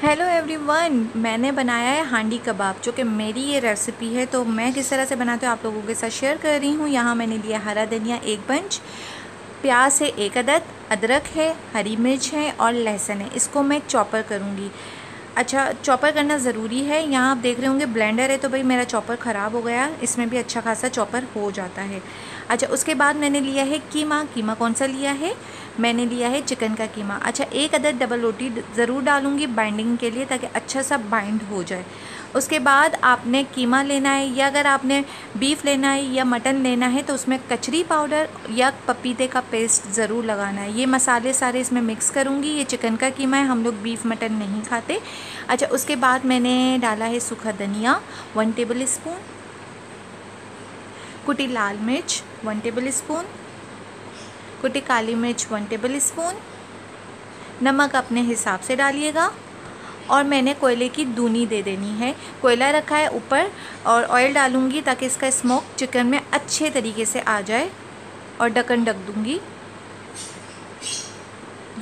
Hello everyone मैंने बनाया है हांडी कबाब, जो कि मेरी ये रेसिपी है तो मैं किस तरह से बनाती हूँ आप लोगों के साथ शेयर कर रही हूँ। यहाँ मैंने लिया हरा धनिया एक बंच प्याज है एक अदद, अदरक है, हरी मिर्च है और लहसुन है। इसको मैं चॉपर करूँगी। अच्छा चॉपर करना ज़रूरी है। यहाँ आप देख रहे होंगे ब्लेंडर है तो भाई मेरा चॉपर ख़राब हो गया। इसमें भी अच्छा खासा चॉपर हो जाता है। अच्छा उसके बाद मैंने लिया है कीमा। कीमा कौन सा लिया है? मैंने लिया है चिकन का कीमा। अच्छा एक अदर डबल रोटी ज़रूर डालूँगी बाइंडिंग के लिए ताकि अच्छा सा बाइंड हो जाए। उसके बाद आपने कीमा लेना है या अगर आपने बीफ लेना है या मटन लेना है तो उसमें कचरी पाउडर या पपीते का पेस्ट ज़रूर लगाना है। ये मसाले सारे इसमें मिक्स करूँगी। ये चिकन का कीमा है, हम लोग बीफ मटन नहीं खाते। अच्छा उसके बाद मैंने डाला है सूखा धनिया वन टेबल स्पून कुटी लाल मिर्च वन टेबल स्पून कुटी काली मिर्च वन टेबल स्पून, नमक अपने हिसाब से डालिएगा, और मैंने कोयले की दूनी दे देनी है। कोयला रखा है ऊपर, और ऑयल डालूँगी ताकि इसका स्मोक चिकन में अच्छे तरीके से आ जाए, और ढक्कन ढक दूँगी।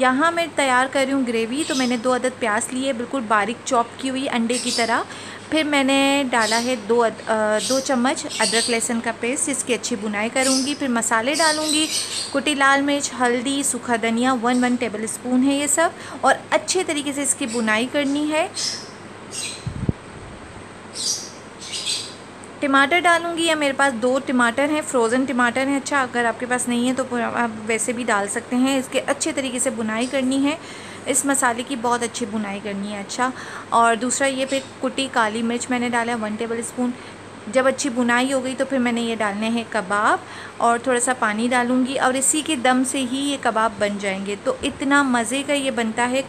यहाँ मैं तैयार कर रही हूँ ग्रेवी तो मैंने दो अदद प्याज लिए बिल्कुल बारीक चॉप की हुई अंडे की तरह। फिर मैंने डाला है दो अद, दो चम्मच अदरक लहसुन का पेस्ट इसकी अच्छी बुनाई करूँगी। फिर मसाले डालूँगी कुटी लाल मिर्च हल्दी सूखा धनिया वन वन टेबल स्पून है ये सब और अच्छे तरीके से इसकी बुनाई करनी है। टमाटर डालूँगी या मेरे पास दो टमाटर हैं फ्रोज़न टमाटर हैं अच्छा अगर आपके पास नहीं है तो आप वैसे भी डाल सकते हैं। इसके अच्छे तरीके से बुनाई करनी है। इस मसाले की बहुत अच्छी बुनाई करनी है अच्छा। और दूसरा ये फिर कुटी काली मिर्च मैंने डाला वन टेबल स्पून जब अच्छी बुनाई हो गई तो फिर मैंने ये डालने हैं कबाब और थोड़ा सा पानी डालूँगी और इसी के दम से ही ये कबाब बन जाएँगे। तो इतना मज़े का ये बनता है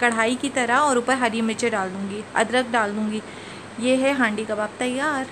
कढ़ाई की तरह और ऊपर हरी मिर्चें डाल दूँगी, अदरक डाल दूँगी। ये है हांडी कबाब तैयार।